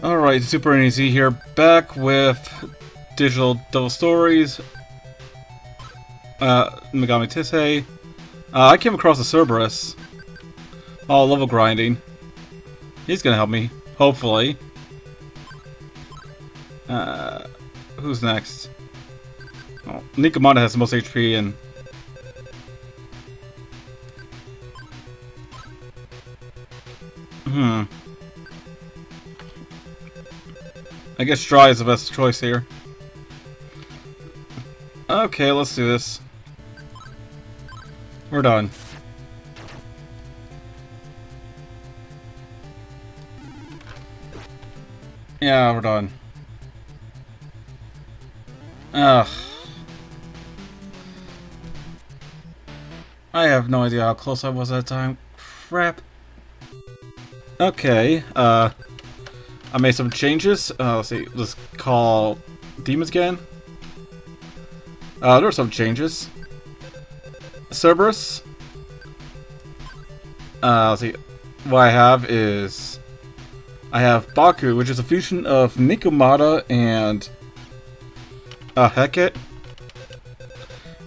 Alright, ZuperNEZ here, back with Digital Devil Stories, uh, Megami Tensei. Uh, I came across a Cerberus. Oh, level grinding. He's gonna help me, hopefully. Uh, who's next? Oh, Nekomata has the most HP and... Hmm. I guess dry is the best choice here. Okay, let's do this. We're done. Yeah, we're done. Ugh. I have no idea how close I was at that time. Crap. Okay, uh... I made some changes. Uh, let's see, let's call demons again. Uh, there are some changes. Cerberus. Uh, let's see. What I have is I have Baku, which is a fusion of Nekomata and uh, Heket.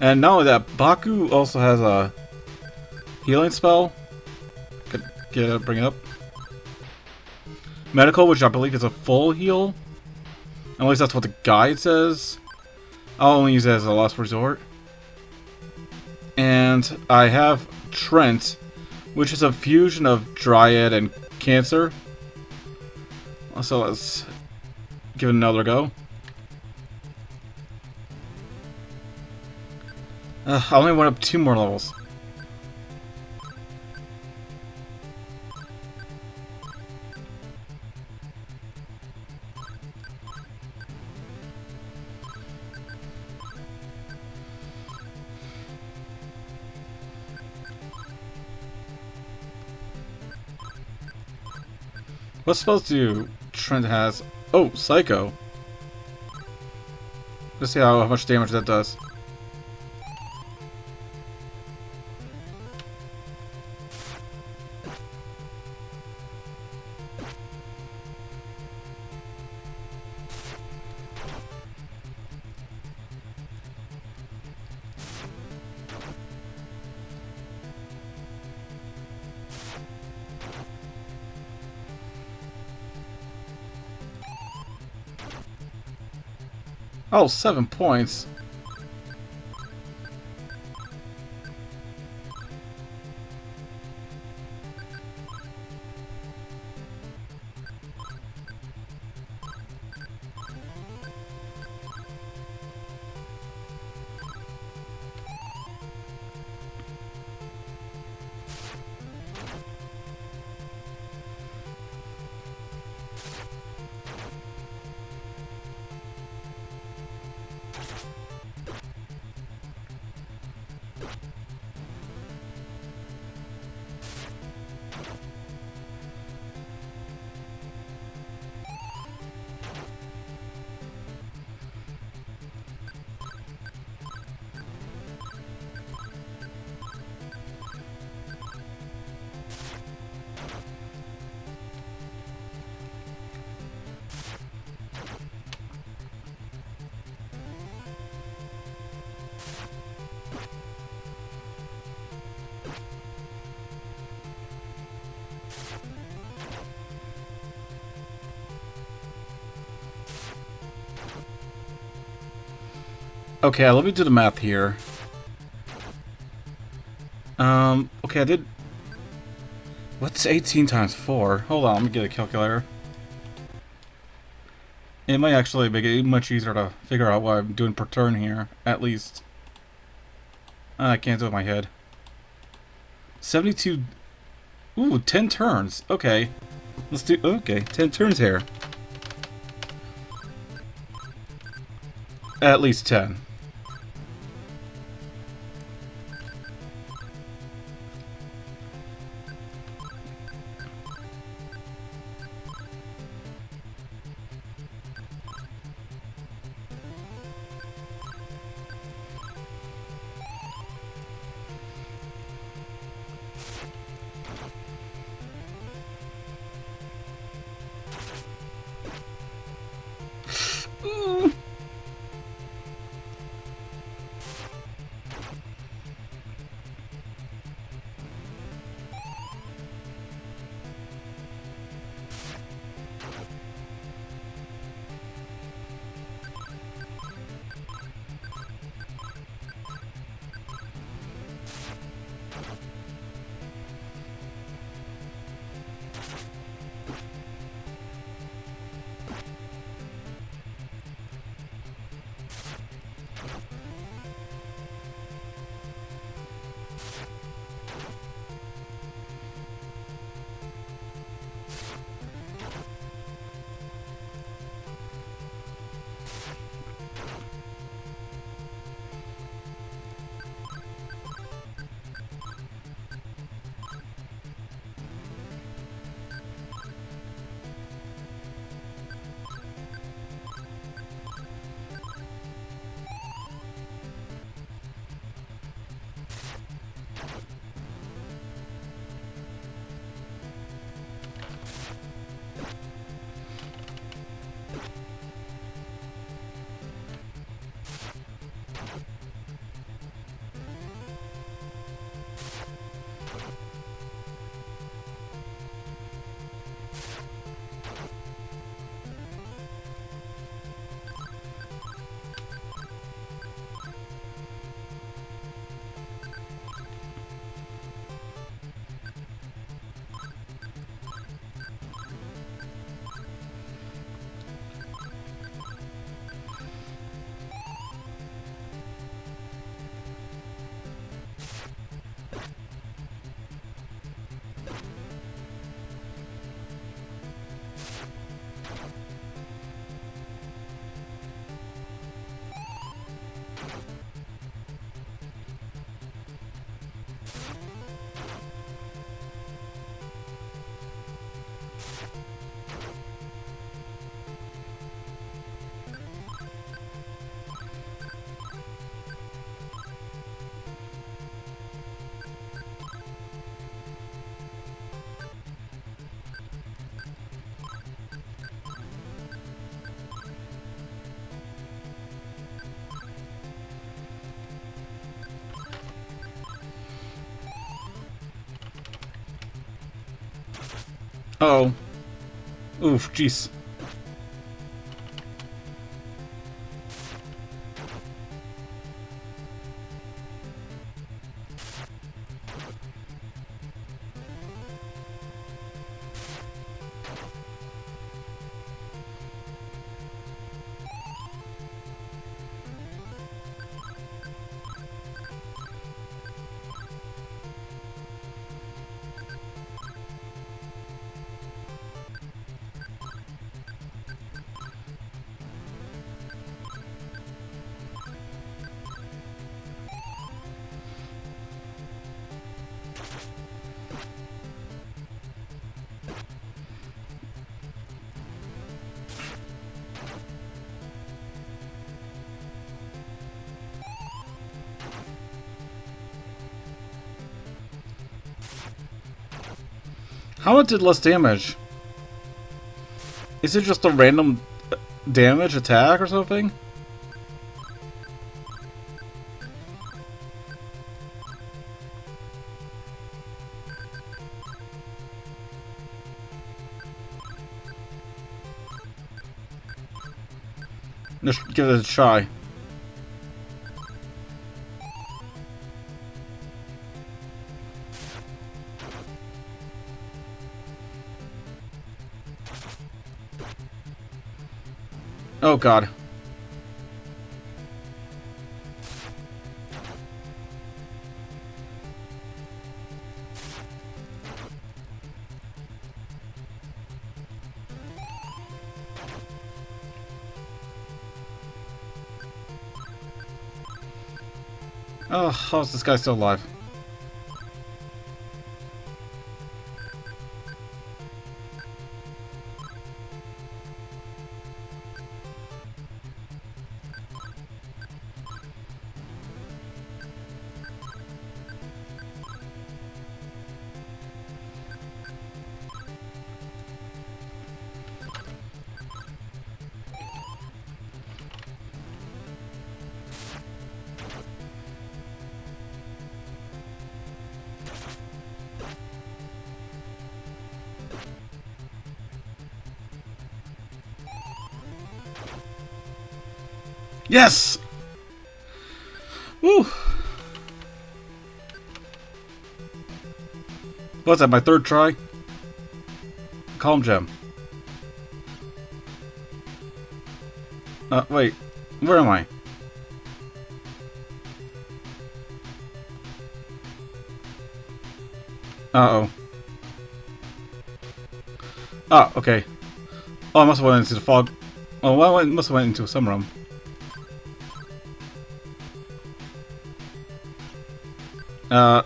And not only that, Baku also has a healing spell. Could get it, bring it up. Medical, which I believe is a full heal. At least that's what the guide says. I'll only use it as a last resort. And I have Trent, which is a fusion of Dryad and Cancer. So let's give it another go. Uh, I only went up two more levels. What's supposed to Trent has? Oh, Psycho. Let's see how, how much damage that does. Oh, seven points. Okay, let me do the math here. Um, okay, I did... What's 18 times 4? Hold on, let me get a calculator. It might actually make it much easier to figure out what I'm doing per turn here, at least. I can't do it in my head. 72... Ooh, 10 turns. Okay. Let's do... Okay, 10 turns here. At least 10. Oh. Oof, jeez. How much did less damage? Is it just a random uh, damage attack or something? Let's give it a try. Oh god. Oh, how's this guy still alive? Yes! Woo! What's that, my third try? Calm gem. Uh, wait. Where am I? Uh-oh. Ah, okay. Oh, I must have went into the fog. Oh, well, I must have went into some room. Uh.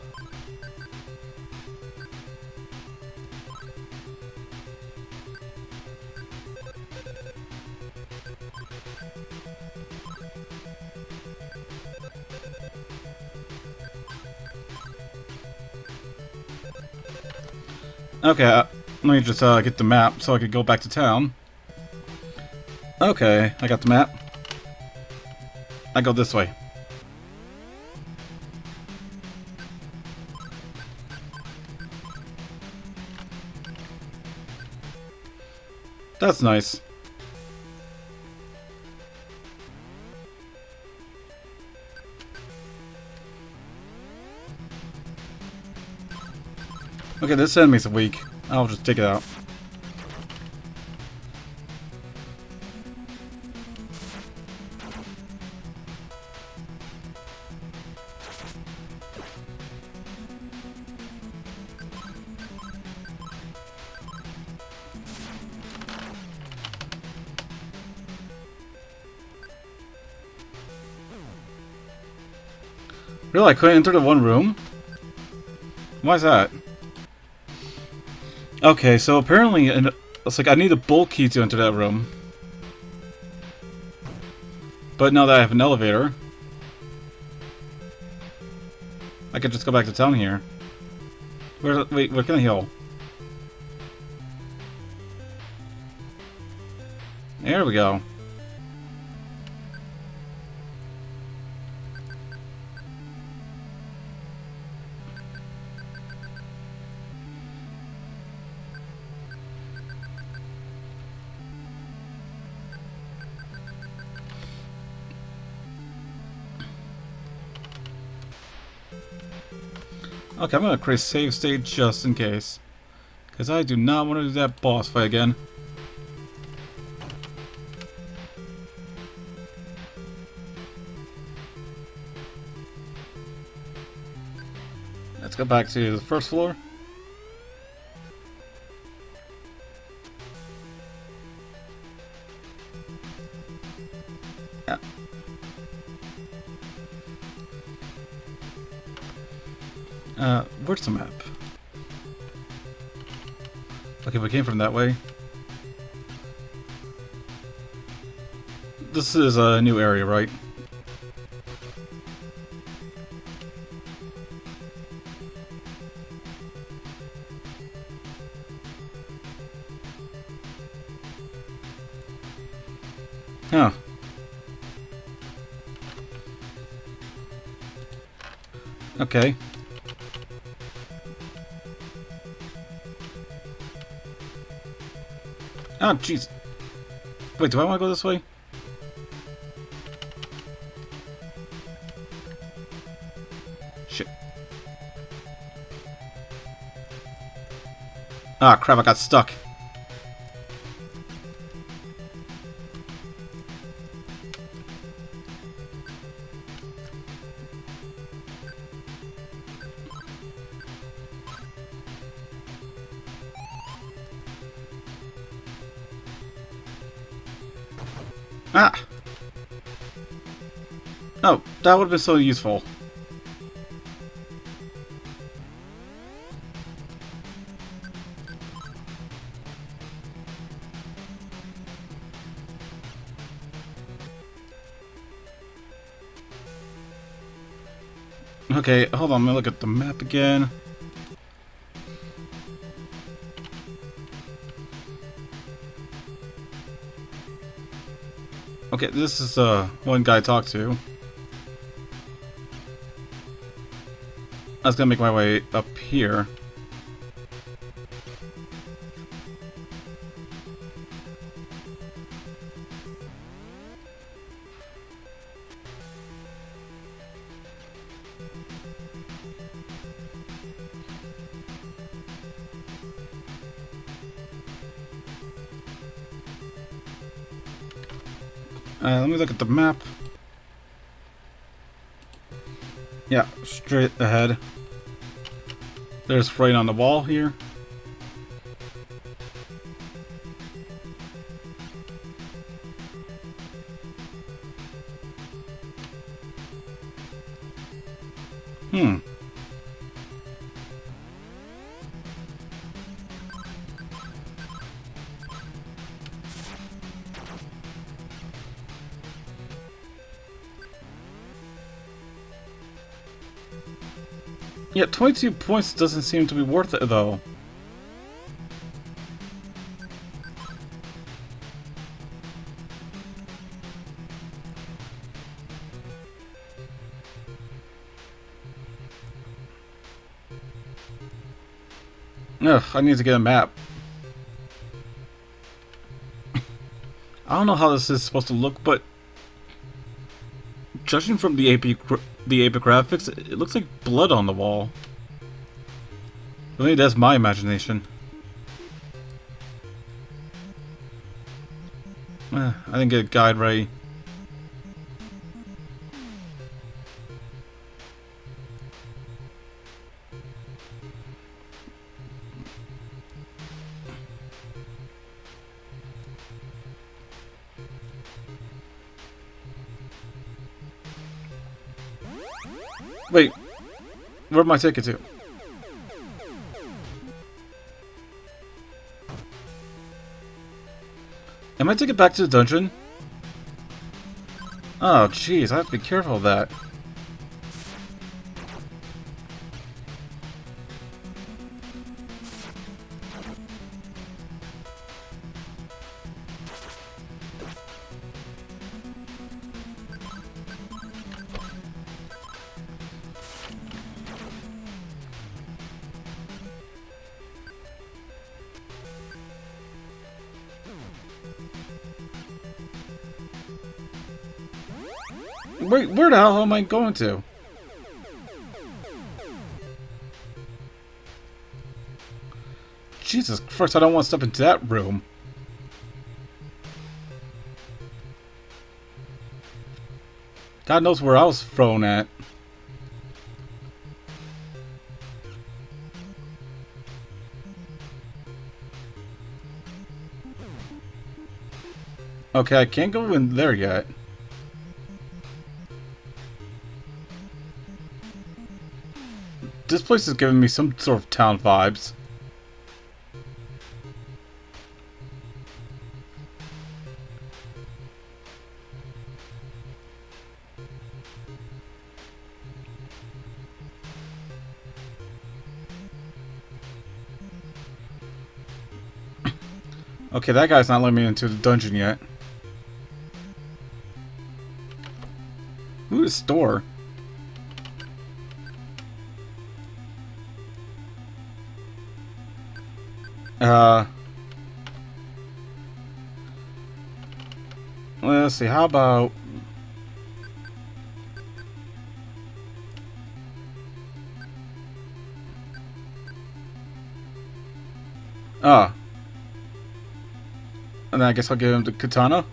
Okay, uh, let me just uh, get the map so I could go back to town. Okay, I got the map. I go this way. That's nice. Okay, this enemy's weak. I'll just take it out. Really? I couldn't enter the one room? Why is that? Okay, so apparently it's like I need a bolt key to enter that room. But now that I have an elevator, I could just go back to town here. Where, wait, where can I heal? There we go. Okay, I'm gonna create save state just in case. Because I do not want to do that boss fight again. Let's go back to the first floor. From that way. This is a new area, right? Huh. Okay. Oh, jeez. Wait, do I want to go this way? Shit. Ah, crap, I got stuck. That would have been so useful. Okay, hold on, let me look at the map again. Okay, this is uh one guy I talked to. I was gonna make my way up here. Uh, let me look at the map. Yeah, straight ahead. There's freight on the wall here. 22 points doesn't seem to be worth it, though. Ugh, I need to get a map. I don't know how this is supposed to look, but judging from the AP the AP graphics, it looks like blood on the wall. Maybe that's my imagination. Eh, I didn't get a guide right. Wait, where am I taking to? Am I taking back to the dungeon? Oh, jeez, I have to be careful of that. Wait, where the hell am I going to? Jesus Christ, I don't want to step into that room. God knows where I was thrown at. Okay, I can't go in there yet. This place is giving me some sort of town vibes. Okay, that guy's not letting me into the dungeon yet. Ooh, a store. Uh... Let's see, how about... Ah. And then I guess I'll give him the katana.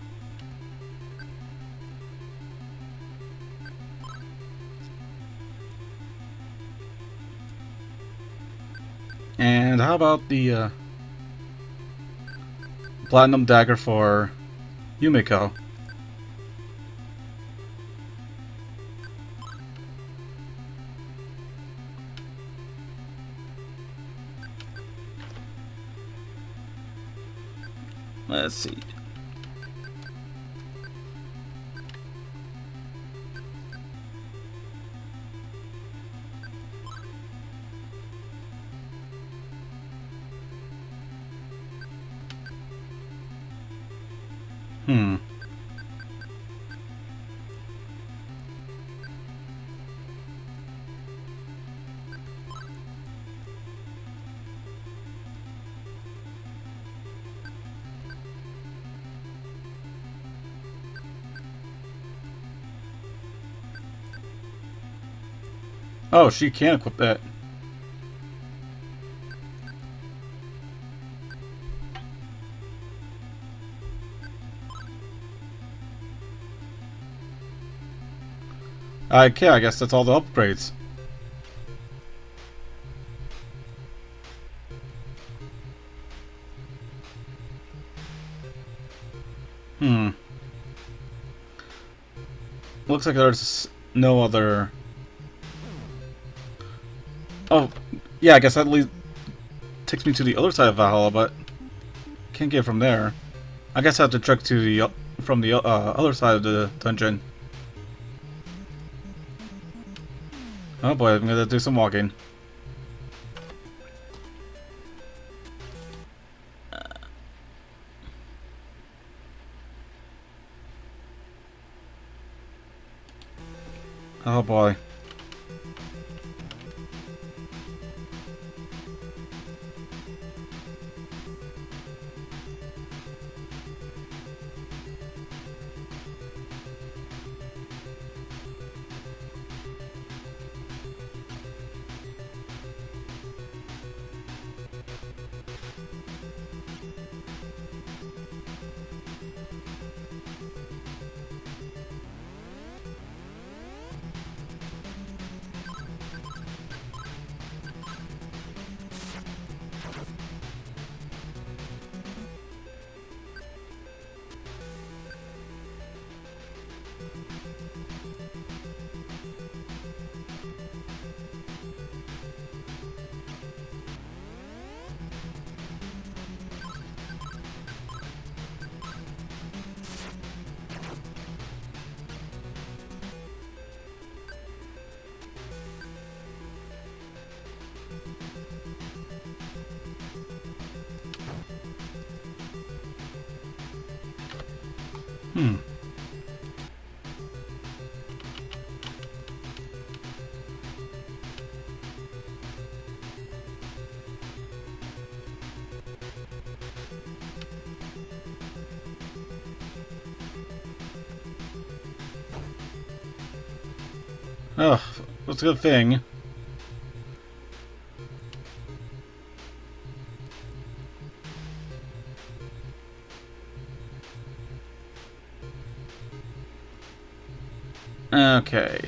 And how about the uh, platinum dagger for Yumiko? Let's see. Oh, she can equip that. Okay, I guess that's all the upgrades. Hmm. Looks like there's no other... Oh, yeah, I guess that leads takes me to the other side of Valhalla, but can't get from there. I guess I have to trek to the from the uh, other side of the dungeon. Oh boy, I'm gonna do some walking. Oh boy. Hmm. That's a good thing. Okay.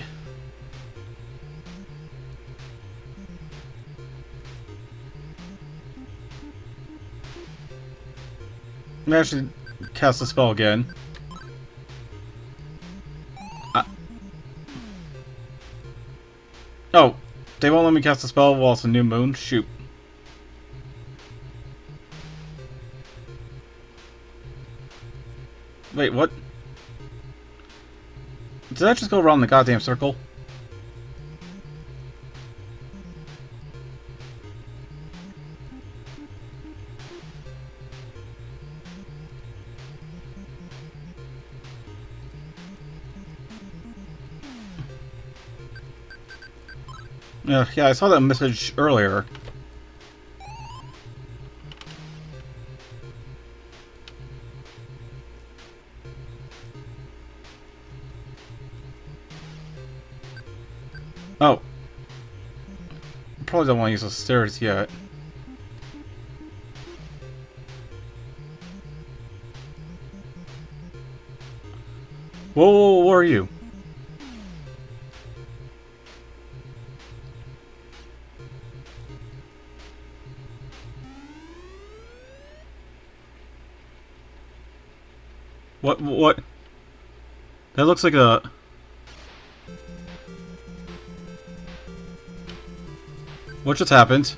I'm actually cast the spell again. They won't let me cast a spell while it's a new moon? Shoot. Wait, what? Did I just go around the goddamn circle? Uh, yeah, I saw that message earlier. Oh. Probably don't want to use the stairs yet. Whoa, whoa, whoa, where are you? What, what? That looks like a... What just happened?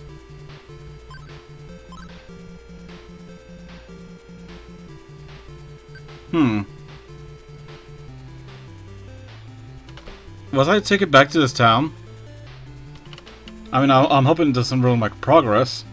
Hmm. Was I taken back to this town? I mean, I'm hoping it doesn't ruin my progress.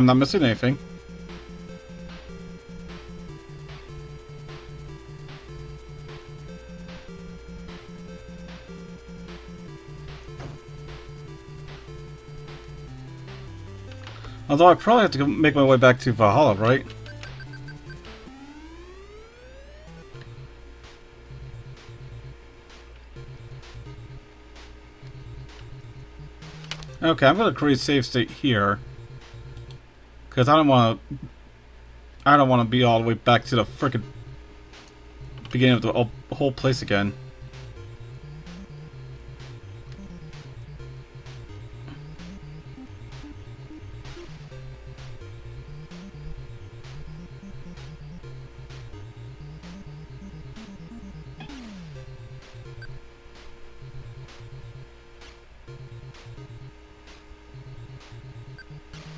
I'm not missing anything. Although I probably have to make my way back to Valhalla, right? Okay, I'm gonna create save state here. Because I don't want to... I don't want to be all the way back to the freaking beginning of the whole place again.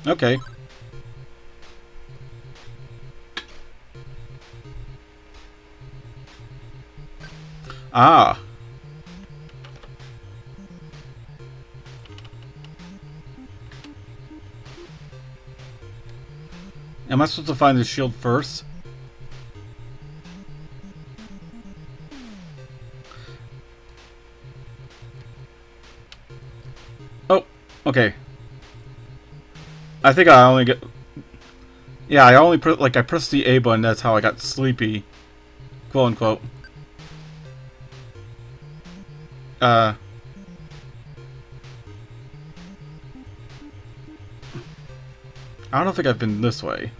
Okay. Ah. Am I supposed to find the shield first? Oh, okay. I think I only get... Yeah, I only put like I pressed the A button, that's how I got sleepy. Quote unquote. Uh... I don't think I've been this way.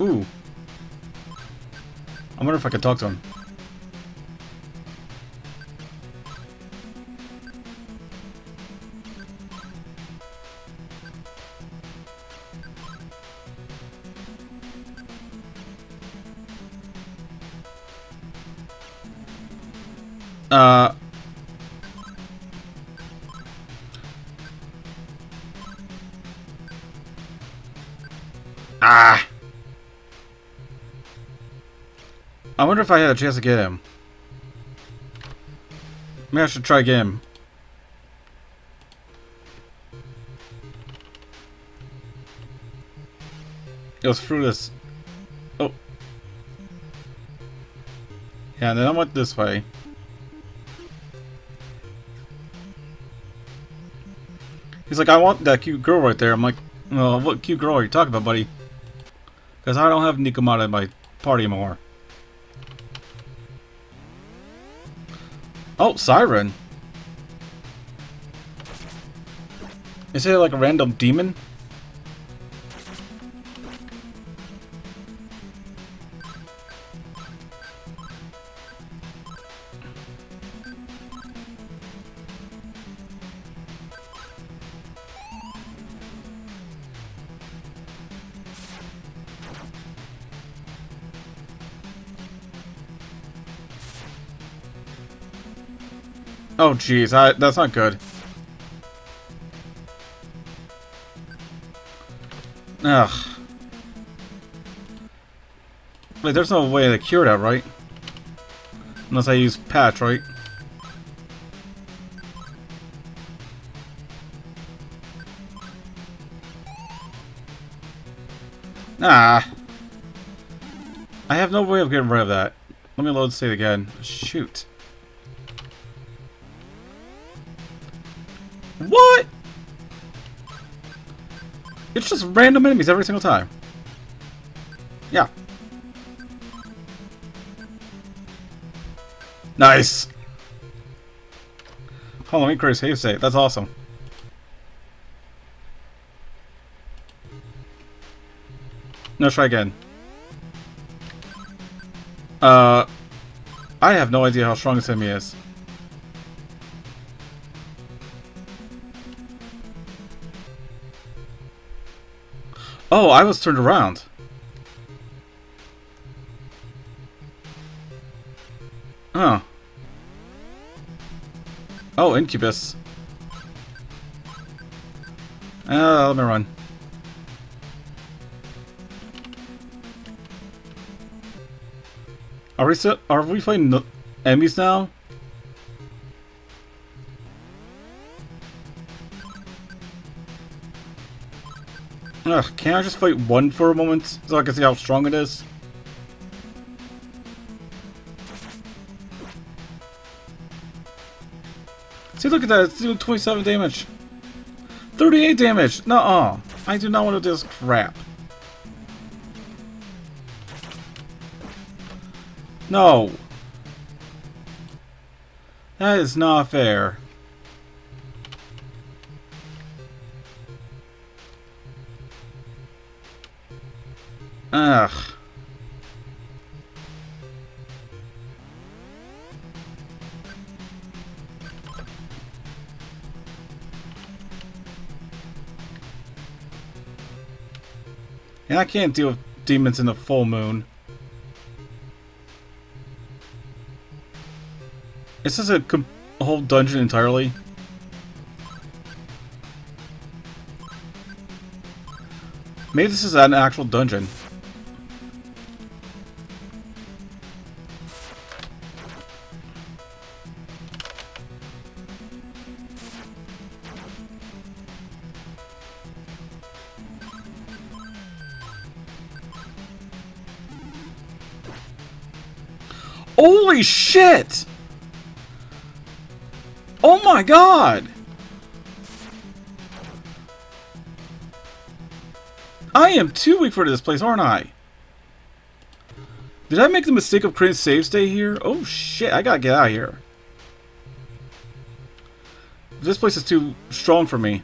Ooh. I wonder if I could talk to him. Uh... Ah! I wonder if I had a chance to get him. Maybe I should try again. It was through this. Oh. Yeah, and then I went this way. He's like, I want that cute girl right there. I'm like, well, what cute girl are you talking about, buddy? Because I don't have Nekomata in my party anymore. Oh, Siren. Is it like a random demon? Oh, jeez, that's not good. Ugh. Wait, there's no way to cure that, right? Unless I use patch, right? Ah. I have no way of getting rid of that. Let me load state again. Shoot. What? It's just random enemies every single time. Yeah. Nice. Hold on, let me create save state. That's awesome. No, try again. Uh, I have no idea how strong this enemy is. Oh, I was turned around. Oh. Oh, Incubus. Uh, let me run. Are we are we fighting enemies now? Ugh, can I just fight one for a moment so I can see how strong it is? See, look at that. It's doing 27 damage. 38 damage! Nuh-uh. I do not want to do this crap. No. That is not fair. Ugh. And I can't deal with demons in the full moon. Is this a, a whole dungeon entirely? Maybe this is an actual dungeon. Shit! Oh my god! I am too weak for this place, aren't I? Did I make the mistake of creating save state here? Oh shit, I gotta get out of here. This place is too strong for me.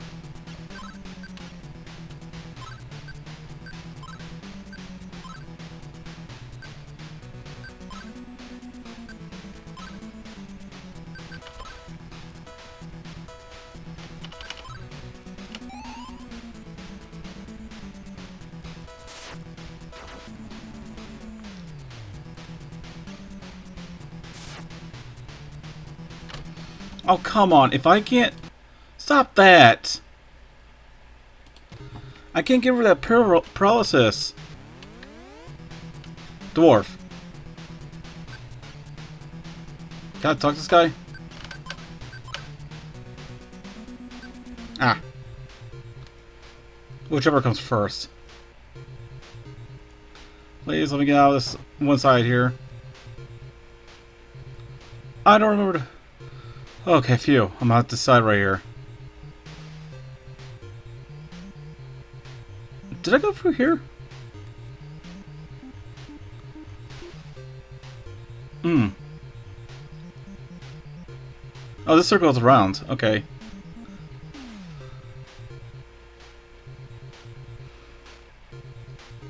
Oh, come on. If I can't... Stop that! I can't get rid of that paralysis. Dwarf. Gotta talk to this guy? Ah. Whichever comes first. Please, let me get out of this one side here. I don't remember to... Okay, phew. I'm at the side right here. did I go through here? Hmm. Oh, this circle is around. Okay.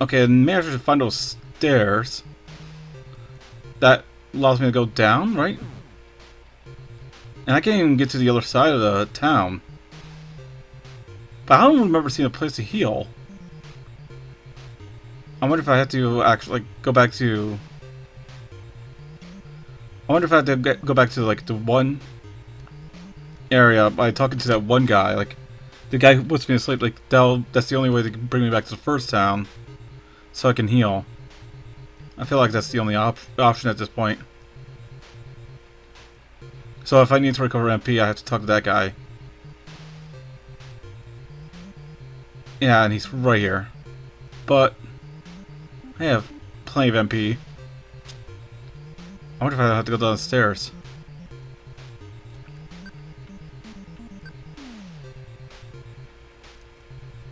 Okay, I should find those stairs. That allows me to go down, right? And I can't even get to the other side of the town. But I don't remember seeing a place to heal. I wonder if I have to actually like, go back to... I wonder if I have to get, go back to like the one area by talking to that one guy. Like, the guy who puts me to sleep, like, that that's the only way to bring me back to the first town so I can heal. I feel like that's the only op option at this point. So if I need to recover MP, I have to talk to that guy. Yeah, and he's right here. But I have plenty of MP. I wonder if I have to go downstairs.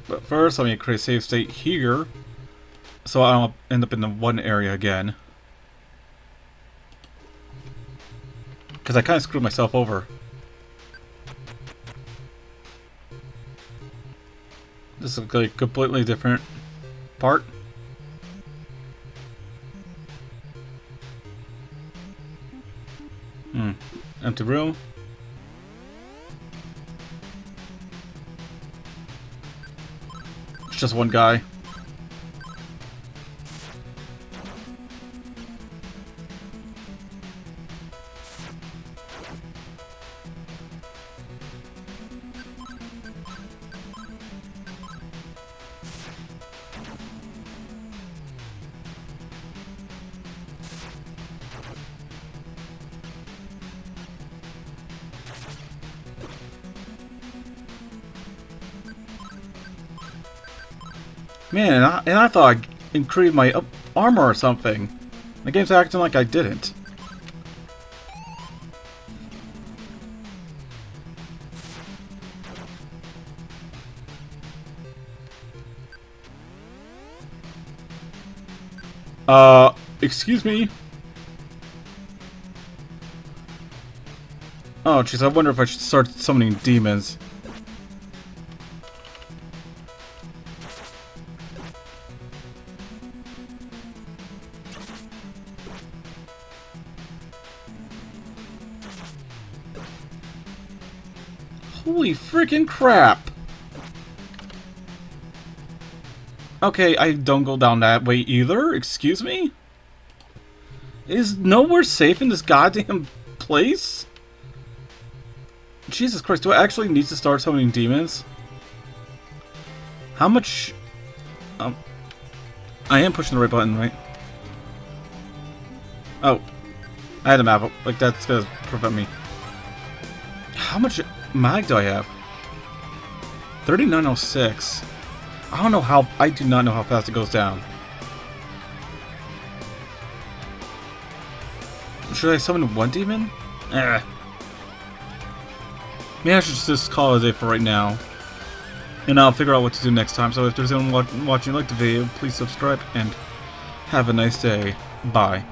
But first, let me create a save state here. So I don't end up in the one area again. Because I kind of screwed myself over. This is a completely different part. Hmm. Empty room. It's just one guy. And I, thought I increased my armor or something. The game's acting like I didn't. Uh, excuse me? Oh, jeez, I wonder if I should start summoning demons. Holy freaking crap! Okay, I don't go down that way either. Excuse me? Is nowhere safe in this goddamn place? Jesus Christ, do I actually need to start summoning demons? How much... Um, I am pushing the right button, right? Oh. I had a map. Like, that's gonna prevent me. How much mag do I have? 3906. I don't know how... I do not know how fast it goes down. Should I summon one demon? Eh. Maybe I should just call it a day for right now. And I'll figure out what to do next time. So if there's anyone watching like the video, please subscribe and have a nice day. Bye.